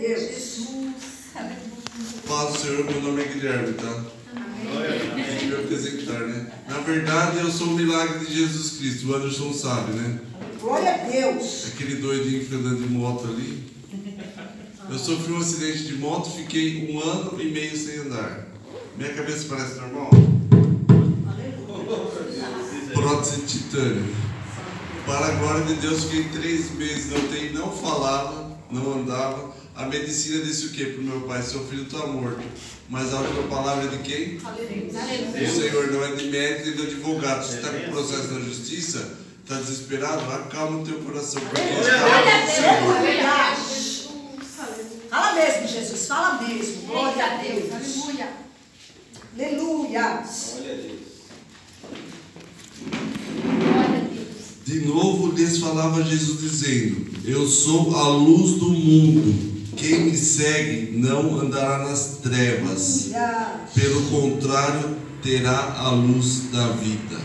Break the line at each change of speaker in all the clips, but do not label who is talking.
Deus.
Jesus.
Paz do Senhor, meu nome é Guilherme, tá? Que me apresentar, né? Na verdade, eu sou o milagre de Jesus Cristo. O Anderson sabe, né?
Glória a Deus.
Aquele doidinho que andando de moto ali. Eu sofri um acidente de moto, fiquei um ano e meio sem andar. Minha cabeça parece normal? Prótese de titânio. Para a glória de Deus, fiquei três meses, não, tem, não falava, não andava. A medicina disse o quê para o meu pai? Seu filho está morto. Mas a última palavra é de quem? O Senhor não é de médico e de advogado. Você está com processo na justiça, está desesperado, acalma o teu coração. Porque ele está
Glória a Deus.
Senhor.
Fala mesmo, Jesus. Fala mesmo. Glória a Deus.
Aleluia.
Aleluia.
Glória a Deus.
De novo lhes falava Jesus dizendo: Eu sou a luz do mundo. Quem me segue não andará nas trevas. Pelo contrário, terá a luz da vida.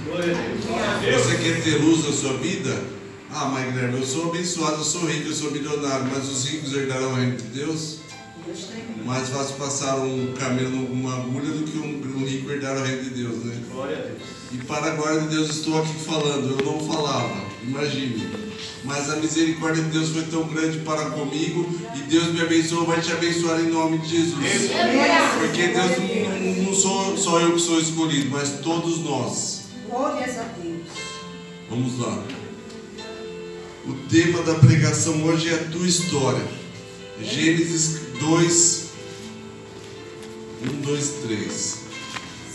Você quer ter luz na sua vida? Ah, mas Guilherme, eu sou abençoado, eu sou rico, eu sou milionário, mas os ricos herdarão o reino de Deus? Mais fácil passar um camelo numa agulha do que um, um rico herdar o reino de Deus, né?
Glória a Deus.
E para a glória de Deus estou aqui falando, eu não falava, imagine. Mas a misericórdia de Deus foi tão grande para comigo e Deus me abençoou, vai te abençoar em nome de Jesus. Porque Deus não, não sou só eu que sou escolhido, mas todos nós.
Glórias a Deus.
Vamos lá. O tema da pregação hoje é a tua história. Gênesis 2, 1, 2, 3.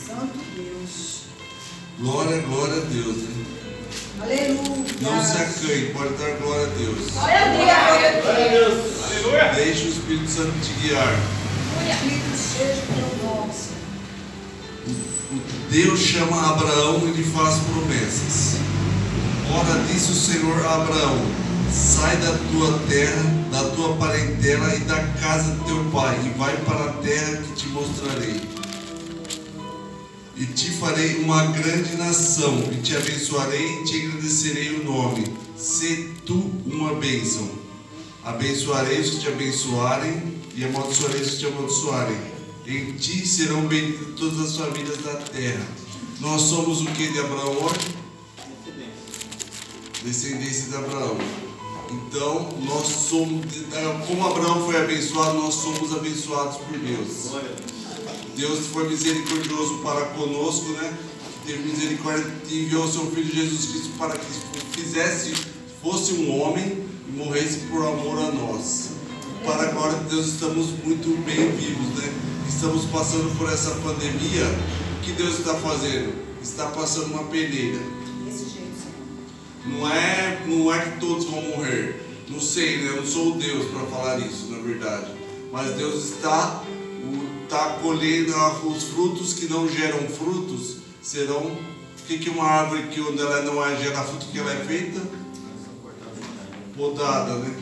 Santo Deus.
Glória, glória a Deus. Né?
Aleluia.
Não se acanhe, pode dar glória a Deus.
Glória a Deus.
Aleluia.
Deixe o Espírito Santo te guiar.
Bendito seja o teu nome,
Deus chama Abraão e lhe faz promessas. Ora, disse o Senhor a Abraão: Sai da tua terra, da tua parentela e da casa de teu pai, e vai para a terra que te mostrarei. E te farei uma grande nação, e te abençoarei e te engrandecerei o nome. Se tu uma bênção. Abençoarei os que te abençoarem, e amaldiçoarei os que te amaldiçoarem. Em ti serão benditas todas as famílias da terra. Nós somos o que de Abraão hoje? Descendência de Abraão. Então, nós somos, como Abraão foi abençoado, nós somos abençoados por Deus.
Glória a Deus.
Deus foi misericordioso para conosco, né? Teve misericórdia e enviou o seu Filho Jesus Cristo para que fizesse, fosse um homem e morresse por amor a nós. Para a glória de Deus, estamos muito bem vivos, né? Estamos passando por essa pandemia. O que Deus está fazendo? Está passando uma peneira. Não é, não é que todos vão morrer. Não sei, né? Eu não sou Deus para falar isso, na verdade. Mas Deus está, está colhendo os frutos que não geram frutos serão. O que, que uma árvore que onde ela não é- gera fruto que ela é feita? Podada, né?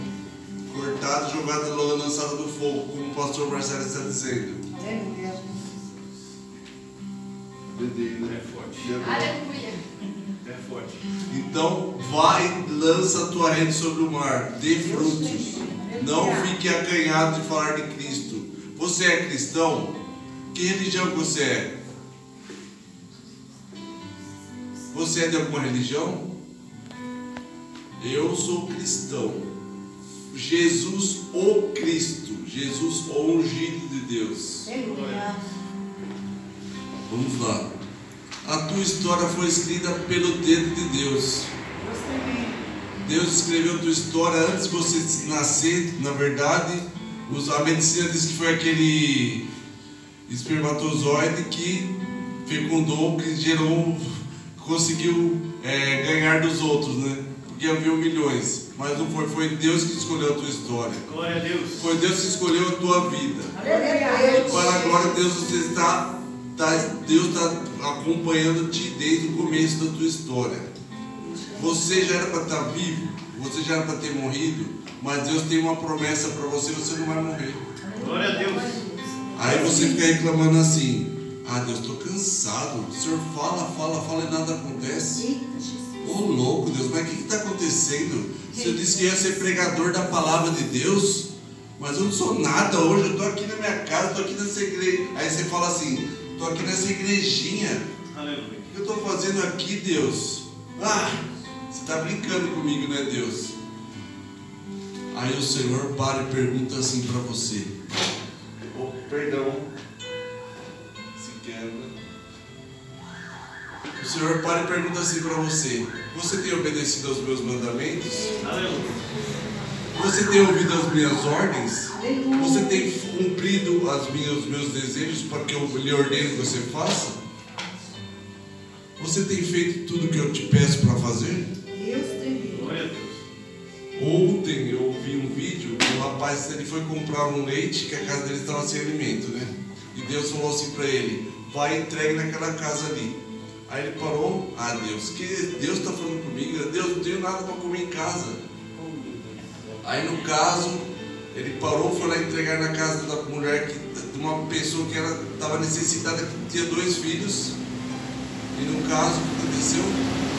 Cortada, jogada, lançada no fogo, como o pastor Marcelo está dizendo.
Aleluia.
É forte.
Aleluia.
É forte.
Então, vai, lança a tua rede sobre o mar, dê frutos. Não fique acanhado de falar de Cristo. Você é cristão? Que religião você é? Você é de alguma religião? Eu sou cristão. Jesus o Cristo, Jesus o ungido de Deus. Vamos lá. A tua história foi escrita pelo dedo de Deus.
Deus
escreveu a tua história antes de você nascer, na verdade. A medicina diz que foi aquele espermatozoide que fecundou, que gerou, conseguiu é, ganhar dos outros, né? Porque havia milhões. Mas não foi, foi Deus que escolheu a tua história.
Glória a Deus.
Foi Deus que escolheu a tua vida.
Aleluia.
Para a glória de Deus, você está, tá- Deus está acompanhando-te desde o começo da tua história. Você já era para estar vivo, você já era para ter morrido, mas Deus tem uma promessa para você, você não vai morrer.
Glória a Deus.
Aí você fica reclamando assim: Ah, Deus, estou cansado. O Senhor fala, fala, fala e nada acontece. Ô louco, Deus, mas o que está acontecendo? O Senhor disse que ia ser pregador da palavra de Deus. Mas eu não sou nada hoje, eu estou aqui na minha casa, estou aqui nessa igreja. Aí você fala assim, estou aqui nessa igrejinha.
Aleluia.
O que eu estou fazendo aqui, Deus? Ah, você está brincando comigo, né, Deus? Aí o Senhor para e pergunta assim para você. Oh, perdão. Se quebra. O Senhor para e pergunta assim para você: Você tem obedecido aos meus mandamentos?
Aleluia.
Você tem ouvido as minhas ordens? Você tem cumprido as minhas, os meus desejos para que eu lhe ordene que você faça? Você tem feito tudo o que eu te peço para fazer? Ontem eu vi um vídeo, um rapaz ele foi comprar um leite que a casa dele estava sem alimento, né? E Deus falou assim para ele: vai entregue naquela casa ali. Aí ele parou, ah Deus, que Deus está falando comigo, Deus não tenho nada para comer em casa. Aí no caso, ele parou, foi lá entregar na casa da mulher, que, de uma pessoa que estava necessitada, que tinha dois filhos. E no caso, o que aconteceu?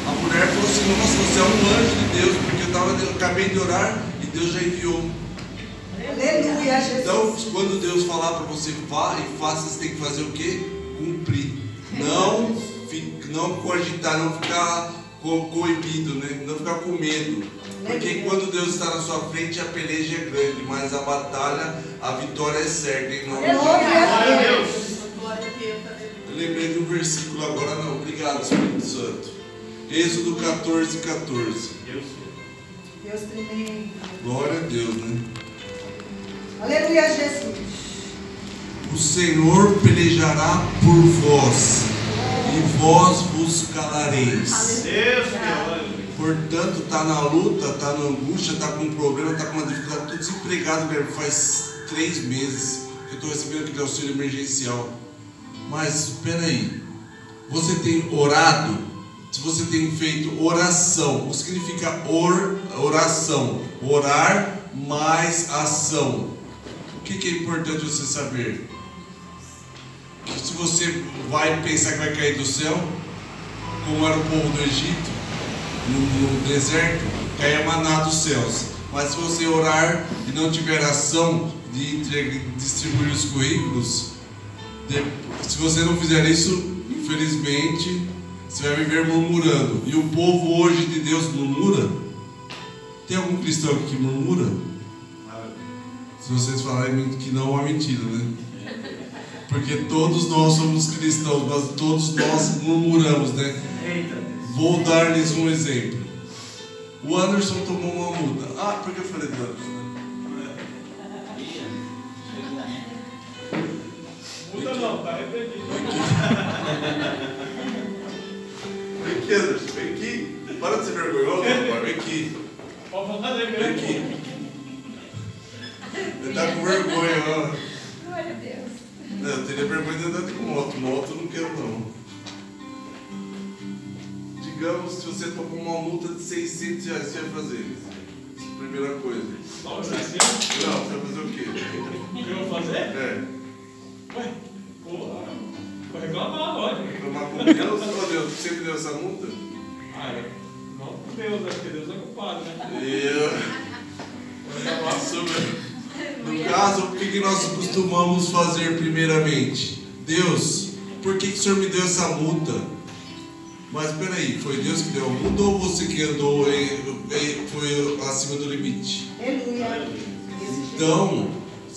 A mulher falou assim, nossa, você é um anjo de Deus, porque eu, tava, eu acabei de orar e Deus já enviou.
Aleluia, Jesus.
Então, quando Deus falar para você vá e faça, você tem que fazer o quê? Cumprir. Não, não cogitar, não ficar co- coibido, né? não ficar com medo. Porque quando Deus está na sua frente, a peleja é grande, mas a batalha, a vitória é certa. Em nome de
Deus.
Glória a Deus.
Eu lembrei de um versículo agora, não. Obrigado, Espírito Santo. Êxodo 14, 14.
Deus.
Deus tremendo.
Glória a Deus, né?
Aleluia, Jesus.
O Senhor pelejará por vós, e vós vos calareis.
Aleluia.
Portanto, está na luta, está na angústia, está com um problema, está com uma dificuldade, estou desempregado, Guilherme, faz três meses que eu estou recebendo aquele auxílio emergencial. Mas espera aí, você tem orado? Se você tem feito oração, o que significa or, oração? Orar mais ação. O que, que é importante você saber? Que se você vai pensar que vai cair do céu, como era o povo do Egito, no, no deserto, caia maná dos céus. Mas se você orar e não tiver ação de entregar, distribuir os currículos, de- se você não fizer isso, infelizmente, você vai viver murmurando. E o povo hoje de Deus murmura? Tem algum cristão aqui que murmura? Se vocês falarem que não, é mentira, né? Porque todos nós somos cristãos, mas todos nós murmuramos, né? Vou dar-lhes um exemplo. O Anderson tomou uma multa. Ah, por que eu falei do Anderson? né?
Muda não, tá arrependido.
Vem aqui, Anderson, vem aqui. Para de ser vergonhoso, rapaz. Vem aqui.
Pode falar
Vem aqui. Ele tá com vergonha, ó.
Glória a Deus.
Não, eu teria vergonha de andar com moto. Moto eu não quero, não. Digamos, se você tomou uma multa de 600 reais, você vai fazer? Primeira coisa. Não, você vai fazer o quê?
O que eu vou fazer?
É. Me deu essa multa?
Ah, é. Não com Deus, né? Porque Deus é culpado, né?
Eu.
Reclamar.
Nossa, No caso, o que que nós costumamos fazer primeiramente? Deus, por que, que o Senhor me deu essa multa? Mas peraí, foi Deus que deu a multa ou você que andou em- em- foi acima do limite?
Aleluia.
Então,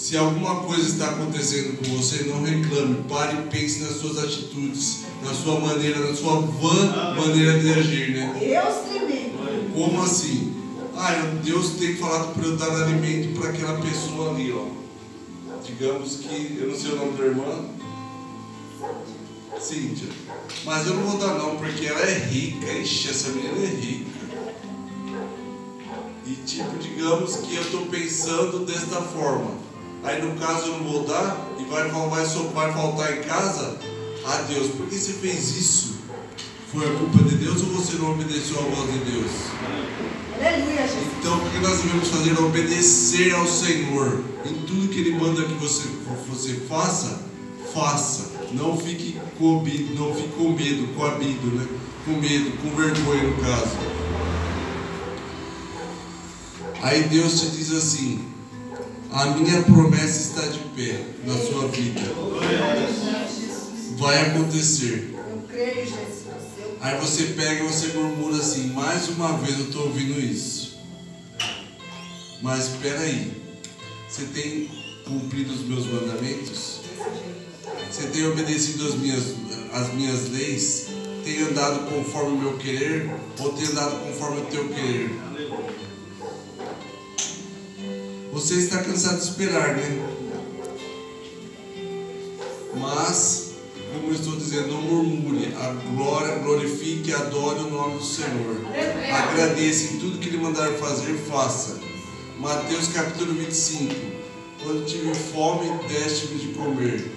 se alguma coisa está acontecendo com você, não reclame, pare e pense nas suas atitudes, na sua maneira, na sua vã maneira de agir, né?
Deus tremendo.
Como assim? Ah, eu- Deus tem falado para eu dar alimento para aquela pessoa ali, ó. Digamos que, eu não sei o nome da irmã. Cíntia. Mas eu não vou dar não, porque ela é rica. Ixi, essa menina é rica. E tipo, digamos que eu estou pensando desta forma. Aí no caso eu não vou dar e vai, vai, vai faltar em casa. Ah Deus, por que você fez isso? Foi a culpa de Deus ou você não obedeceu à voz de Deus? Então, o que nós devemos fazer é obedecer ao Senhor. Em tudo que Ele manda que você, você faça, faça. Não fique cobido, não fique com medo, coabido, né? Com medo, com vergonha no caso. Aí Deus te diz assim: A minha promessa está de pé na sua vida. Vai acontecer. Aí você pega e você murmura assim, mais uma vez eu estou ouvindo isso. Mas espera aí, você tem cumprido os meus mandamentos? Você tem obedecido as minhas, as minhas leis? Tem andado conforme o meu querer? Ou tem andado conforme o teu querer? Você está cansado de esperar, né? Mas, como eu estou dizendo, não murmure. A glória, glorifique e adore o nome do Senhor. Agradeça em tudo que Ele mandar fazer, faça. Mateus capítulo 25. Quando tive fome, deste-me de comer.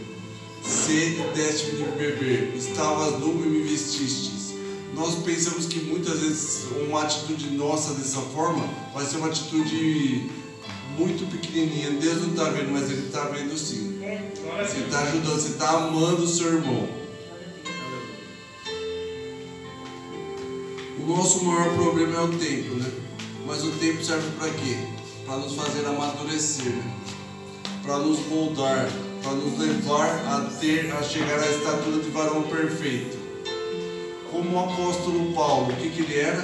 Sede, deste-me de beber. Estavas nu e me vestistes. Nós pensamos que muitas vezes uma atitude nossa dessa forma vai ser uma atitude muito pequenininha. Deus não está vendo, mas Ele está vendo sim. Você está ajudando, você está amando o seu irmão. O nosso maior problema é o tempo, né? Mas o tempo serve para quê? Para nos fazer amadurecer, né? para nos moldar, para nos levar a ter, a chegar à estatura de varão perfeito. Como o apóstolo Paulo, o que, que ele era?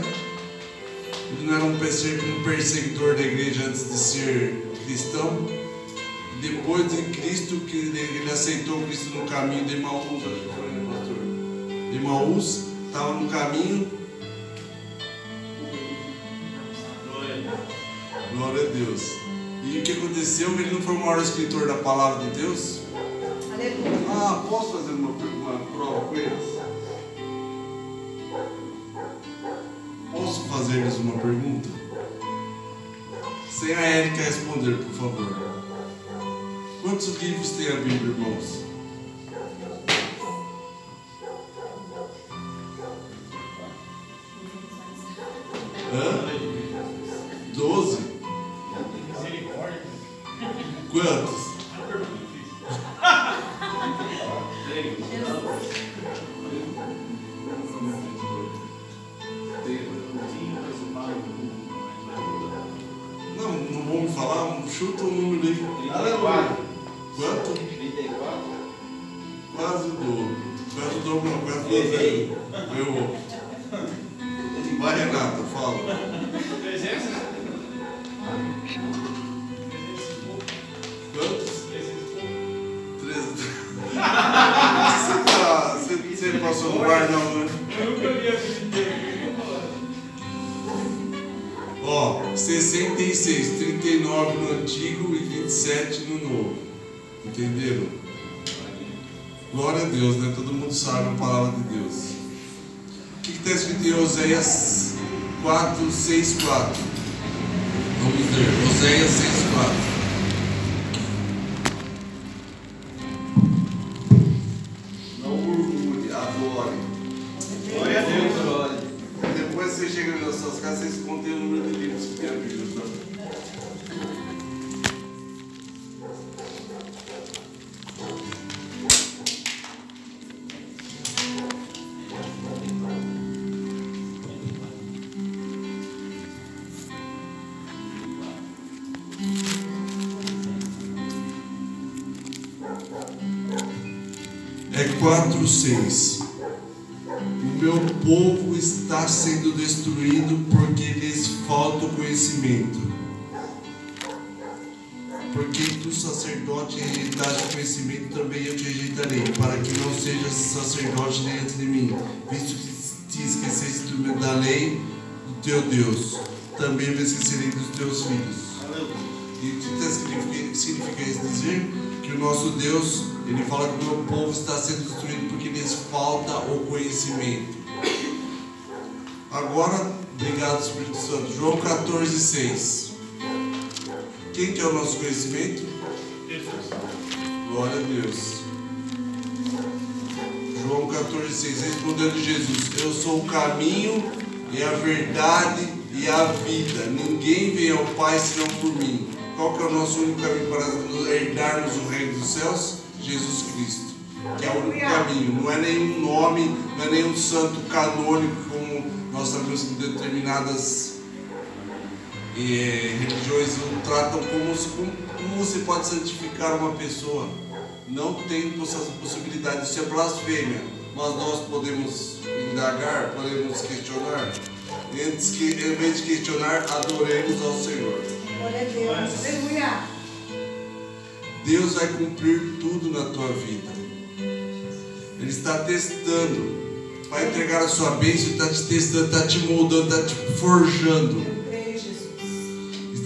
Ele não era um perse- perseguidor da igreja antes de ser cristão? Depois de Cristo, que ele, aceitou Cristo no caminho de Emaús, acho que foi, pastor? De Emaús, estava no caminho. Glória a Deus. E o que aconteceu? Ele não foi o maior escritor da palavra de Deus?
Aleluia.
Ah, posso fazer uma, uma prova com eles? Fazer-lhes uma pergunta? Sem a Érica responder, por favor. Quantos livros tem a Bíblia, irmãos? Falar, um chuta um número aí.
Aleluia.
Quanto?
34.
Quase o dobro. Quase o dobro, não, quase duas vezes. Eu. Vai, Renata, fala.
300?
Quantos?
300 e pouco.
Três. Você, tá, você, você passou no bar, não, né?
Eu nunca vi
66, 39 no antigo e 27 no novo. Entenderam? Glória a Deus, né? Todo mundo sabe a palavra de Deus. O que está escrito em Oséias 4, 6, 4? Vamos ler. Oséias 6, 4. 4, 6. O meu povo está sendo destruído porque lhes falta o conhecimento. Porque tu, sacerdote, rejeitaste o conhecimento, também eu te rejeitarei, para que não sejas sacerdote diante de mim, visto que te esqueceste da lei do teu Deus. Também me esquecerei dos teus filhos. E o que tá significa isso? Dizer que o nosso Deus, ele fala que o meu povo está sendo destruído porque lhes falta o conhecimento. Agora, obrigado Espírito Santo. João 14, 6. Quem que é o nosso conhecimento?
Jesus.
Glória a Deus. João 14, 6. Respondendo Jesus: Eu sou o caminho e a verdade e a vida. Ninguém vem ao Pai senão por mim. Qual que é o nosso único caminho para herdarmos o reino dos céus? Jesus Cristo. Que é o único caminho. Não é nenhum nome, não é nenhum santo canônico, como nós sabemos que determinadas eh, religiões o tratam como, como como você pode santificar uma pessoa? Não tem possibilidade, isso é blasfêmia. Mas nós podemos indagar, podemos questionar. Antes que, em vez de questionar, adoremos ao Senhor.
Deus.
Aleluia.
Deus vai cumprir tudo na tua vida. Ele está testando. Vai entregar a sua bênção, está te testando, está te moldando, está te forjando.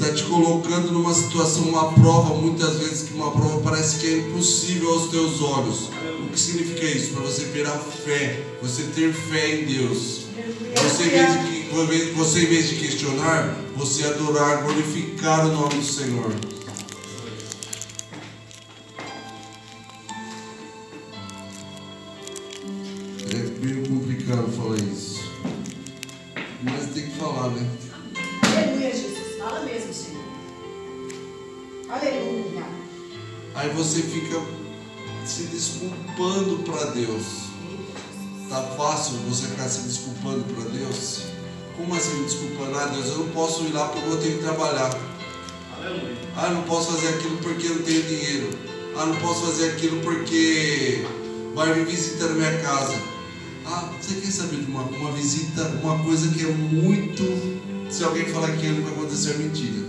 Está te colocando numa situação, uma prova, muitas vezes que uma prova parece que é impossível aos teus olhos. O que significa isso? Para você ter a fé, você ter fé em Deus. Você em, vez de, você, em vez de questionar, você adorar, glorificar o nome do Senhor. Você fica se desculpando para Deus. Tá fácil você ficar se desculpando para Deus? Como assim me desculpando? Ah, Deus, eu não posso ir lá porque eu tenho que trabalhar.
Aleluia.
Ah, eu não posso fazer aquilo porque eu não tenho dinheiro. Ah, não posso fazer aquilo porque vai vir visita na minha casa. Ah, você quer saber de uma, uma visita, uma coisa que é muito. Se alguém falar que não vai acontecer, é mentira.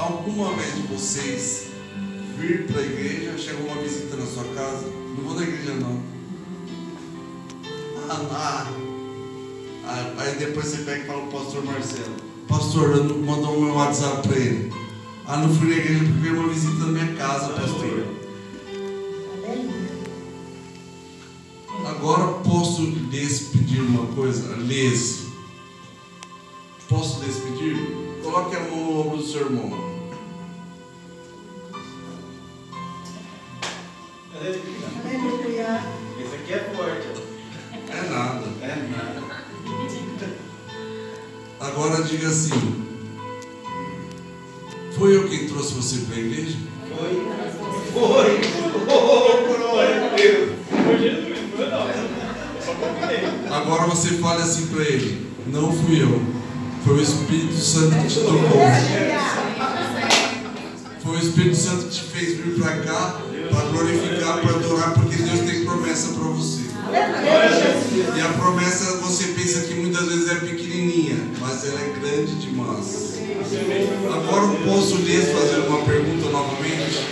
Alguma vez de vocês vir para a igreja, chegou uma visita na sua casa? Não vou na igreja não. Ah, ah, ah, Aí depois você pega e fala pro pastor Marcelo. Pastor, mandou o meu WhatsApp para ele. Ah, não fui na igreja porque veio uma visita na minha casa, pastor. Agora posso lhes pedir uma coisa? Lhes. Posso lhes pedir? Coloque a mão no ombro do seu irmão. Diga assim. Foi eu quem trouxe você para a igreja?
Foi. Foi. Oh, glória a Deus.
Foi Jesus, foi não. Só convidei.
Agora você fale assim para ele: Não fui eu. Foi o Espírito Santo que te tocou. Foi o Espírito Santo que te fez vir para cá para glorificar, para adorar, porque Deus tem promessa para você.
Aleluia.
E a promessa você pensa que muitas vezes é pequenininha, mas ela é grande demais. Agora eu posso lhes fazer uma pergunta novamente?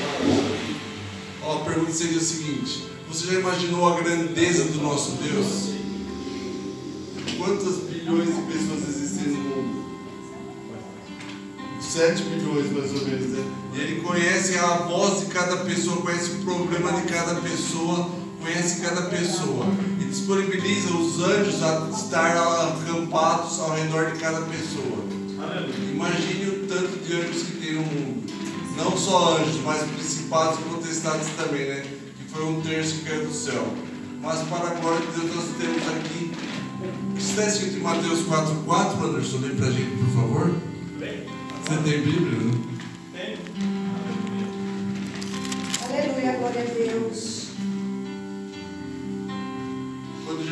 A pergunta seria a seguinte: Você já imaginou a grandeza do nosso Deus? Quantas bilhões de pessoas existem no mundo? 7 bilhões mais ou menos, né? E ele conhece a voz de cada pessoa, conhece o problema de cada pessoa, conhece cada pessoa. E disponibiliza os anjos a estar acampados ao redor de cada pessoa. Imagine o tanto de anjos que tem no mundo. Não só anjos, mas principados e potestades também, né? Que foi um terço que caiu do céu. Mas para a glória de Deus nós temos aqui. Está escrito em Mateus 4,4, Anderson, lê pra gente, por favor.
Tem?
Você tem Bíblia, né?
Tem?
Aleluia, glória a Deus.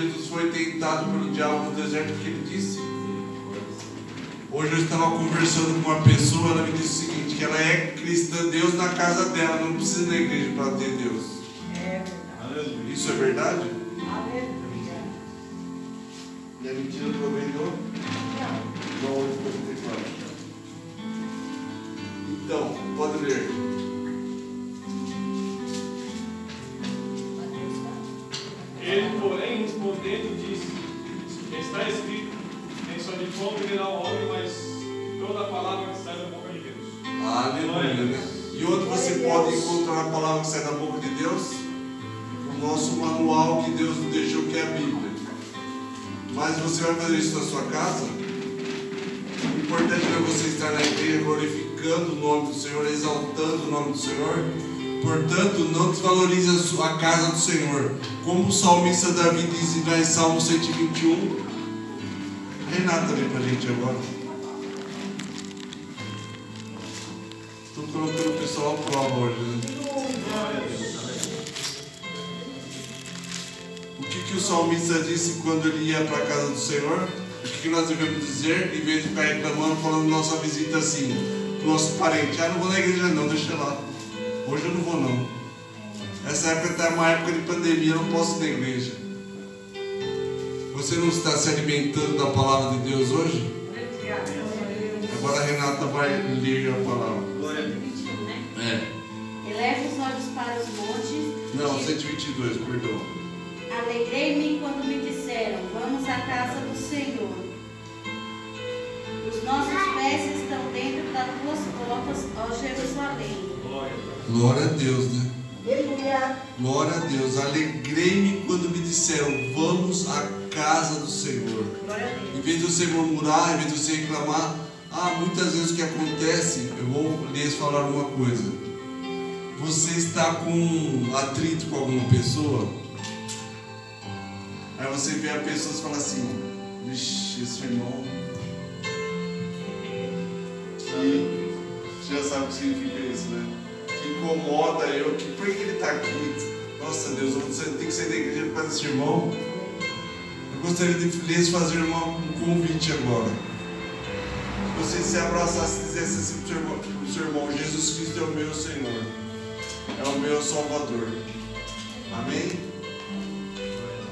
Jesus foi tentado pelo diabo no deserto, o que ele disse? Hoje eu estava conversando com uma pessoa, ela me disse o seguinte, que ela é cristã, Deus na casa dela, não precisa ir na igreja para ter Deus.
É.
Isso é verdade?
Aleluia.
E a mentira do governador?
Não.
João 8, 44. Então, pode ler.
De pão viverá o homem, mas toda a palavra que sai da boca de Deus.
Aleluia, né? E onde você pode encontrar a palavra que sai da boca de Deus? No nosso manual que Deus nos deixou, que é a Bíblia. Mas você vai fazer isso na sua casa? O importante é você estar na igreja glorificando o nome do Senhor, exaltando o nome do Senhor. Portanto, não desvalorize a sua- a casa do Senhor. Como o salmista Davi diz lá em Salmo 121. Renata, lê pra gente agora. Estou colocando o pessoal à prova hoje, né? O que, que o salmista disse quando ele ia para a casa do Senhor? O que que nós devemos dizer em vez de ficar reclamando, falando nossa visita assim, nosso parente? Ah, não vou na igreja não, deixa lá. Hoje eu não vou não. Essa época está uma época de pandemia, eu não posso ir na igreja. Você não está se alimentando da palavra de Deus hoje? Agora a Renata vai ler a palavra.
Glória a Deus.
21, né?
É.
Eleva os olhos para os montes.
Não,
de-
122, perdão.
Alegrei-me quando me disseram: Vamos à casa do Senhor. Os nossos pés estão dentro das tuas portas, ó Jerusalém.
Glória a Deus.
Né?
Aleluia.
Glória a Deus. Alegrei-me quando me disseram: Vamos à casa do Senhor. Em vez de você murmurar, em vez de você reclamar, ah, muitas vezes o que acontece, eu vou lhes falar uma coisa. Você está com atrito com alguma pessoa, aí você vê a pessoa e fala assim, vixe, esse irmão. Que já sabe o que significa isso, né? Que incomoda eu, que por que ele está aqui? Nossa Deus, eu ter que sair da igreja por causa desse irmão. Gostaria de lhes fazer uma- um convite agora. Se você se abraçasse e dissesse assim para o seu irmão, Jesus Cristo é o meu Senhor, é o meu Salvador. Amém?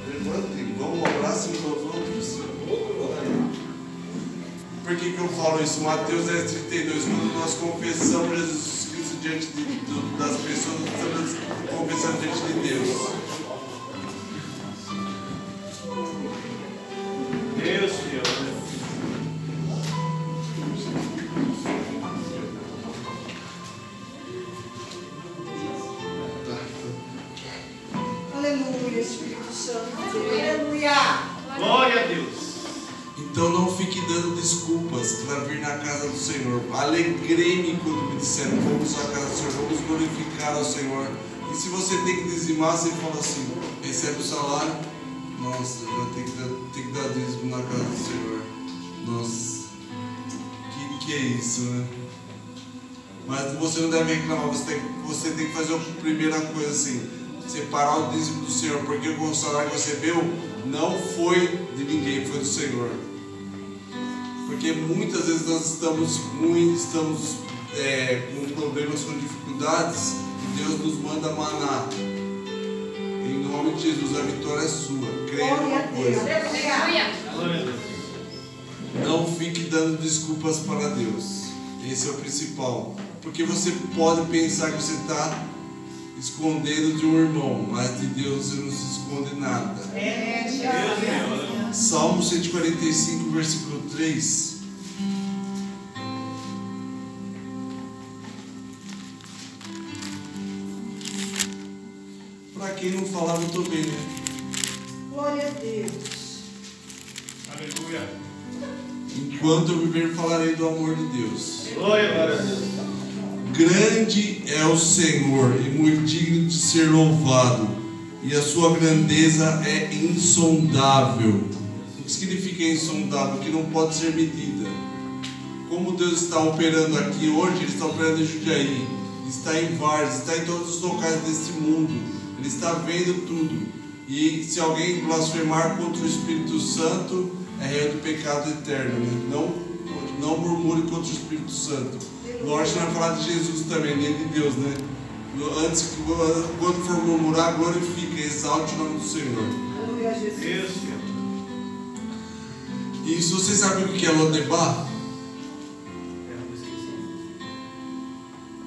Levantem, vamos abraço uns aos outros. Por que, que eu falo isso? Mateus 10, 32, quando nós confessamos Jesus Cristo diante de- das pessoas, nós estamos confessando diante de. Deus Senhor. Alegrei-me quando me disseram, vamos à casa do Senhor, vamos glorificar ao Senhor. E se você tem que dizimar, você fala assim, recebe o salário, nossa, eu tenho que dar, tenho que dar dízimo na casa do Senhor. Nossa, que, que é isso, né? Mas você não deve reclamar, você tem, você tem que fazer a primeira coisa assim, separar o dízimo do Senhor, porque o salário que você viu não foi de ninguém, foi do Senhor. Porque muitas vezes nós estamos ruins, estamos é, com problemas, com dificuldades, e Deus nos manda maná. Em nome de Jesus, a vitória é sua. Creia numa coisa. Não fique dando desculpas para Deus. Esse é o principal. Porque você pode pensar que você está escondendo de um irmão, mas de Deus não se esconde nada.
É,
Deus ama.
Salmo 145, versículo 3. Para quem não falava, eu estou bem, né?
Glória a Deus.
Aleluia.
Enquanto eu viver, falarei do amor de Deus.
Glória a Deus.
Grande é o Senhor e muito digno de ser louvado, e a sua grandeza é insondável. O que significa insondável? Que não pode ser medida. Como Deus está operando aqui hoje, Ele está operando em Jundiaí, está em Vars, está em todos os locais deste mundo, Ele está vendo tudo. E se alguém blasfemar contra o Espírito Santo, é réu do pecado eterno. né? Não, não murmure contra o Espírito Santo. Lógico que vai falar de Jesus também, nem de Deus, né? Antes, quando for murmurar, glorifique, exalte o nome do Senhor.
Aleluia, Jesus.
Deus te ama.
E se você sabe o que é Lodebar?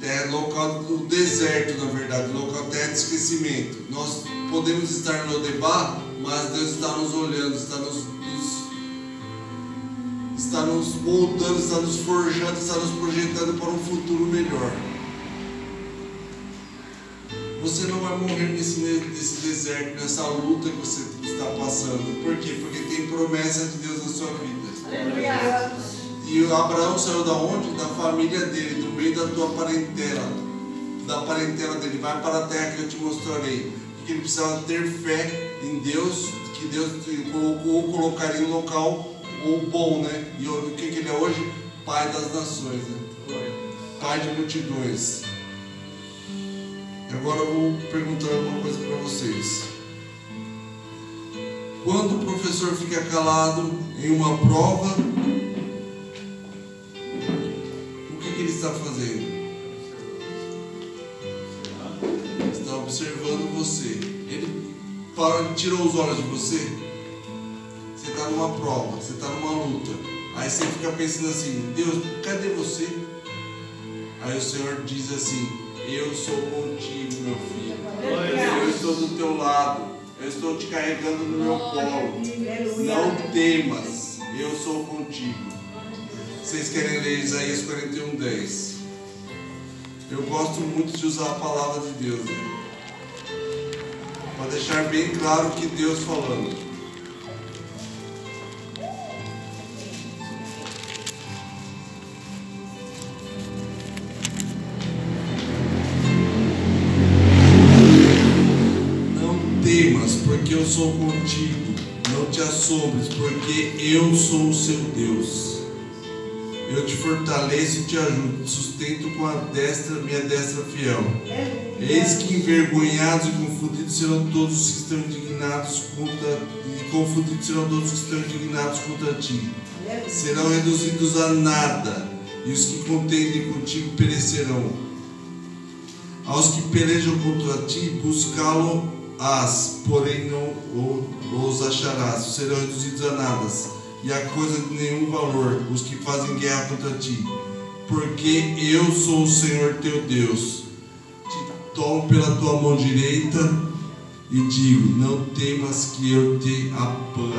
É local do deserto, na verdade, local terra de esquecimento. Nós podemos estar no Lodebar, mas Deus está nos olhando, está nos- está nos moldando, está nos forjando, está nos projetando para um futuro melhor. Você não vai morrer nesse, nesse deserto, nessa luta que você está passando. Por quê? Porque tem promessa de Deus na sua vida.
Aleluia.
E Abraão saiu da onde? Da família dele, do meio da tua parentela. Da parentela dele. Vai para a terra que eu te mostrarei. Porque ele precisava ter fé em Deus, que Deus colocou, colocaria em um local o bom, né? E o que, que ele é hoje? Pai das nações, né? Pai de multidões. E agora eu vou perguntar uma coisa para vocês. Quando o professor fica calado em uma prova, o que, que ele está fazendo? Está observando você. Ele para, ele tirou os olhos de você. Numa prova, você está numa luta. Aí você fica pensando assim: Deus, cadê você? Aí o Senhor diz assim: Eu sou contigo, meu filho. Eu estou do teu lado. Eu estou te carregando no meu colo. Não temas, eu sou contigo. Vocês querem ler Isaías 41, 10? Eu gosto muito de usar a palavra de Deus. Né? Para deixar bem claro que Deus falando. Sou contigo. Não te assombres, porque eu sou o seu Deus. Eu te fortaleço e te ajudo, te sustento com a destra, minha destra fiel. Eis que envergonhados e confundidos serão todos os que estão indignados contra e confundidos serão todos os que estão indignados contra ti. Serão reduzidos a nada, e os que contendem contigo perecerão. Aos que pelejam contra ti, buscá-lo-ás, porém não os acharás, serão reduzidos a nada, e a coisa de nenhum valor, os que fazem guerra contra ti. Porque eu sou o Senhor teu Deus, te tomo pela tua mão direita e digo: Não temas que eu te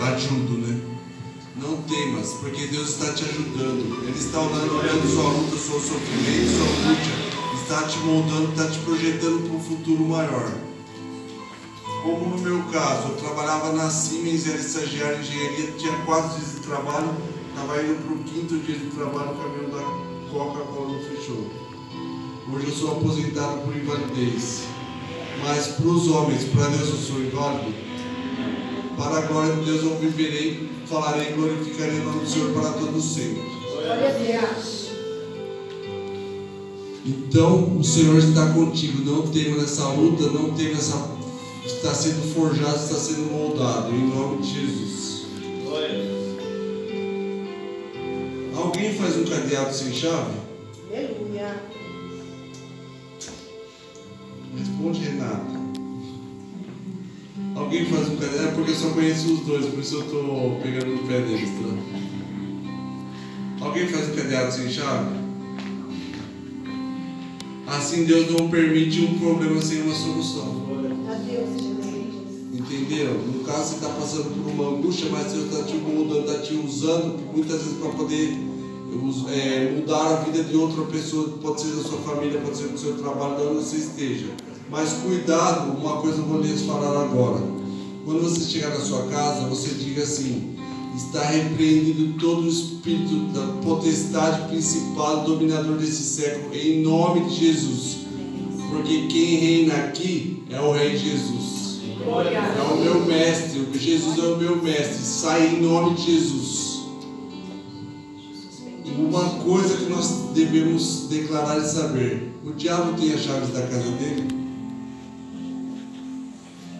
ajudo, né? Não temas, porque Deus está te ajudando. Ele está olhando, olhando sua luta, seu sofrimento, sua luta. Está te moldando, está te projetando para um futuro maior. Como no meu caso, eu trabalhava na Siemens, era estagiário em engenharia, tinha quatro dias de trabalho, estava indo para o quinto dia de trabalho, o caminhão da Coca-Cola não fechou. Hoje eu sou aposentado por invalidez. Mas para os homens, para Deus eu sou inválido. Para a glória de Deus eu viverei, falarei e glorificarei o nome do Senhor para todos sempre.
Glória a Deus.
Então o Senhor está contigo, não tema nessa luta, não tema nessa. Está sendo forjado, está sendo moldado, em nome de Jesus. Alguém faz um cadeado sem chave?
Aleluia.
Responde Renato. Alguém faz um cadeado? É porque eu só conheço os dois, por isso eu estou pegando no pé deles. Tá? Alguém faz um cadeado sem chave? Assim Deus não permite um problema sem uma solução. Entendeu? No caso, você está passando por uma angústia, mas Deus está te moldando, está te usando muitas vezes para poder é, mudar a vida de outra pessoa, pode ser da sua família, pode ser do seu trabalho, de onde você esteja. Mas cuidado, uma coisa eu vou lhes falar agora. Quando você chegar na sua casa, você diga assim: está repreendido todo o espírito da potestade principal, dominador desse século, em nome de Jesus. Porque quem reina aqui é o Rei Jesus. É o meu mestre, o Jesus é o meu mestre. Sai em nome de Jesus. Uma coisa que nós devemos declarar e saber: o diabo tem as chaves da casa dele?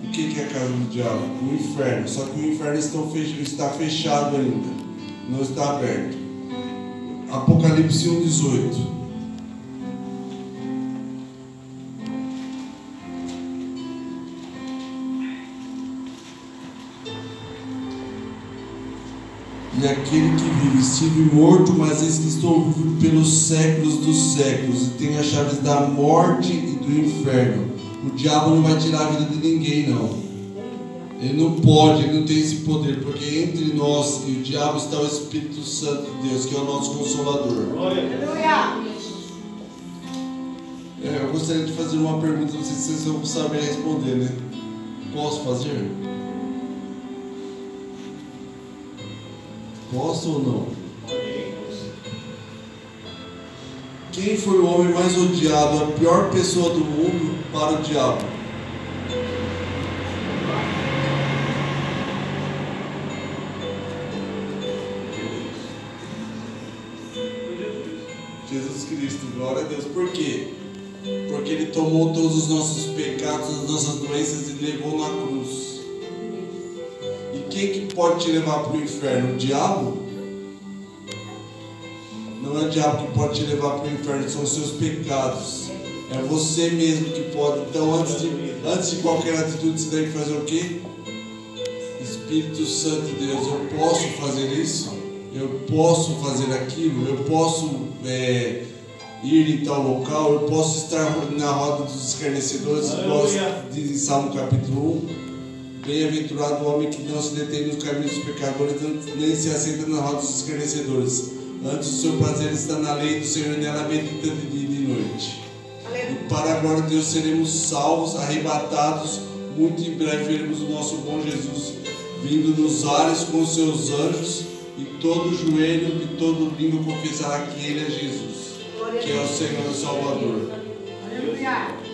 O que é a casa do diabo? O inferno. Só que o inferno está fechado ainda, não está aberto. Apocalipse 1,18. E aquele que vive, estive morto, mas eis que estou vivo pelos séculos dos séculos, e tenho as chaves da morte e do inferno. O diabo não vai tirar a vida de ninguém, não. Ele não pode, ele não tem esse poder, porque entre nós e o diabo está o Espírito Santo de Deus, que é o nosso consolador.
Aleluia.
É, eu gostaria de fazer uma pergunta, não sei se vocês vão saber responder, né? Posso fazer? Posso ou não? Quem foi o homem mais odiado, a pior pessoa do mundo para o diabo? Jesus Cristo, glória a Deus. Por quê? Porque Ele tomou todos os nossos pecados, as nossas doenças e levou na cruz. Quem que pode te levar para o inferno? O diabo? Não é o diabo que pode te levar para o inferno, são os seus pecados. É você mesmo que pode. Então, antes de, antes de qualquer atitude, você deve fazer o quê? Espírito Santo de Deus, eu posso fazer isso? Eu posso fazer aquilo? Eu posso é, ir em tal local? Eu posso estar na roda dos escarnecedores? Diz em Salmo capítulo 1. Bem-aventurado o homem que não se detém nos caminhos dos pecadores, nem se assenta na roda dos escarnecedores. Antes o seu prazer está na lei do Senhor, nela medita de dia e de noite. E para a glória de Deus seremos salvos, arrebatados. Muito em breve veremos o nosso bom Jesus vindo nos ares com os seus anjos, e todo joelho e todo língua confessará que Ele é Jesus, que é o Senhor e Salvador.
Aleluia.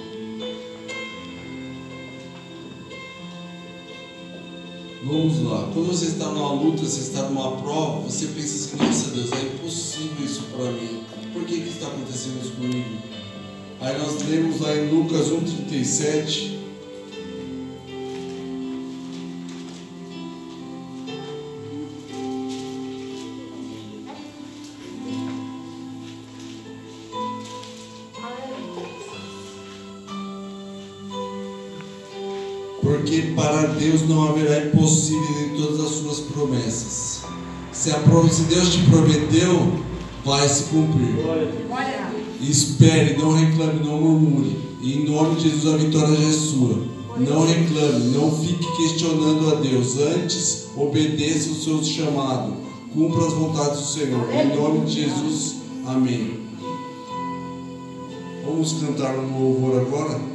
Vamos lá. Quando você está numa luta, você está numa prova, você pensa assim, nossa Deus, é impossível isso para mim. Por que, que está acontecendo isso comigo? Aí nós lemos lá em Lucas 1,37. Porque para Deus não haverá impossíveis em todas as suas promessas. Se, se Deus te prometeu, vai se cumprir. Espere, não reclame, não murmure. E em nome de Jesus a vitória já é sua. Não reclame, não fique questionando a Deus. Antes, obedeça o seu chamado. Cumpra as vontades do Senhor. Em nome de Jesus, amém. Vamos cantar um louvor agora?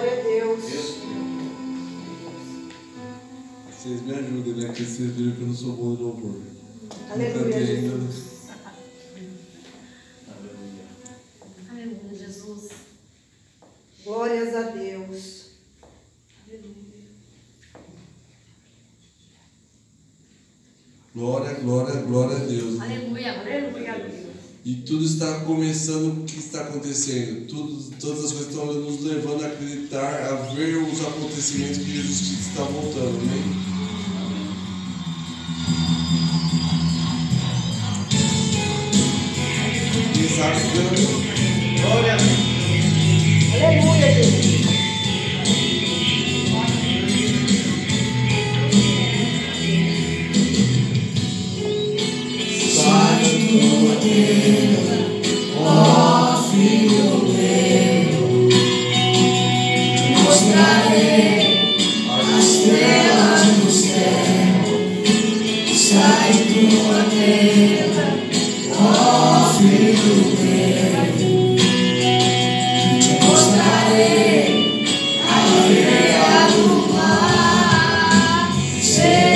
Glória a Deus.
Vocês me ajudem, né? Porque vocês viram que eu não sou bom de louvor.
Aleluia. Jesus.
Aleluia, Jesus.
Glórias a Deus.
Glória, glória, glória a Deus. né?
Aleluia.
Aleluia a Deus.
E tudo está começando o que está acontecendo. Tudo, todas as coisas estão nos levando a acreditar, a ver os acontecimentos que Jesus Cristo está voltando. Amém?
Glória a Deus.